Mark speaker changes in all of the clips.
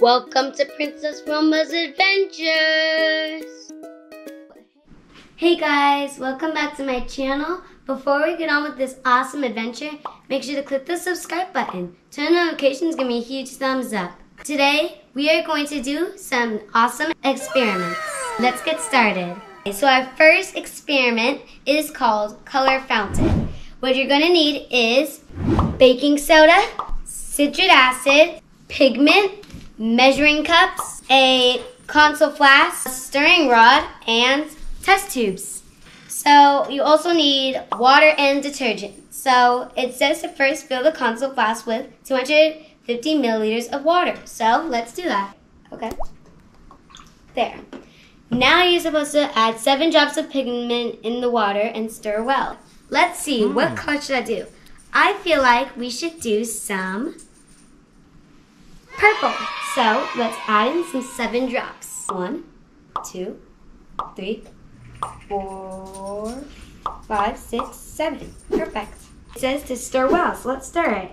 Speaker 1: Welcome to Princess Roma's Adventures! Hey guys, welcome back to my channel. Before we get on with this awesome adventure, make sure to click the subscribe button. Turn notifications, give me a huge thumbs up. Today, we are going to do some awesome experiments. Let's get started. So our first experiment is called Color Fountain. What you're going to need is baking soda, citric acid, pigment, measuring cups, a conical flask, a stirring rod, and test tubes. So you also need water and detergent. So it says to first fill the conical flask with 250 milliliters of water. So let's do that. Okay. There. Now you're supposed to add seven drops of pigment in the water and stir well. Let's see, mm. what color should I do? I feel like we should do some purple. So let's add in some seven drops. One, two, three, four, five, six, seven. Perfect. It says to stir well, so let's stir it.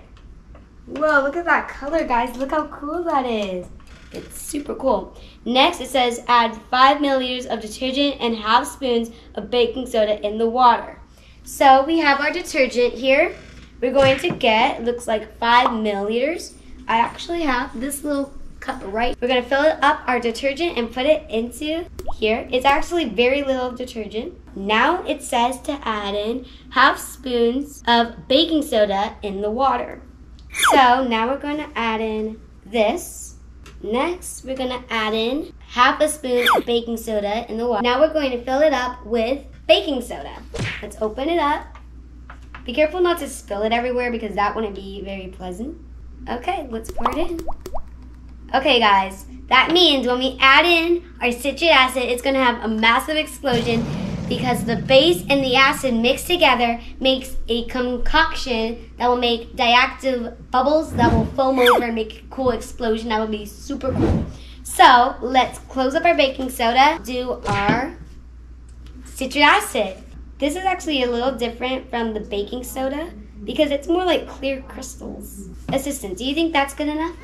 Speaker 1: Whoa, look at that color, guys. Look how cool that is. It's super cool. Next, it says add five milliliters of detergent and half spoons of baking soda in the water. So we have our detergent here. We're going to get, looks like five milliliters. I actually have this little cup right. We're gonna fill it up our detergent and put it into here. It's actually very little detergent. Now it says to add in half spoons of baking soda in the water. So now we're gonna add in this. Next, we're gonna add in half a spoon of baking soda in the water. Now we're going to fill it up with baking soda. Let's open it up. Be careful not to spill it everywhere because that wouldn't be very pleasant. Okay, let's pour it in. Okay, guys, that means when we add in our citric acid, it's gonna have a massive explosion because the base and the acid mixed together makes a concoction that will make diactive bubbles that will foam over and make a cool explosion. That will be super cool. So let's close up our baking soda, do our citric acid. This is actually a little different from the baking soda because it's more like clear crystals. Assistant, do you think that's good enough?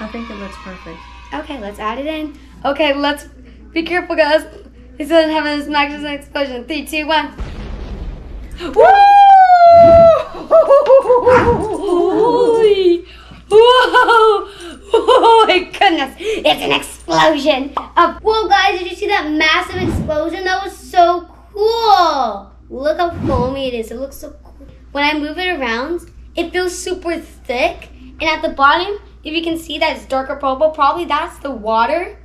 Speaker 2: I think it looks perfect.
Speaker 1: Okay, let's add it in. Okay, let's be careful, guys. He's gonna have a magnificent explosion. Three, two, one. Woo! Whoa! Oh my goodness! It's an explosion! Of, whoa, guys! Did you see that massive explosion? That was so cool! Look how foamy it is. It looks so cool. When I move it around, it feels super thick. And at the bottom, if you can see that it's darker purple, probably that's the water.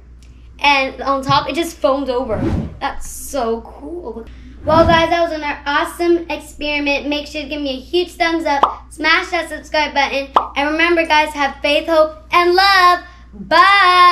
Speaker 1: And on top, it just foamed over. That's so cool. Well, guys, that was an awesome experiment. Make sure to give me a huge thumbs up. Smash that subscribe button. And remember, guys, have faith, hope, and love. Bye.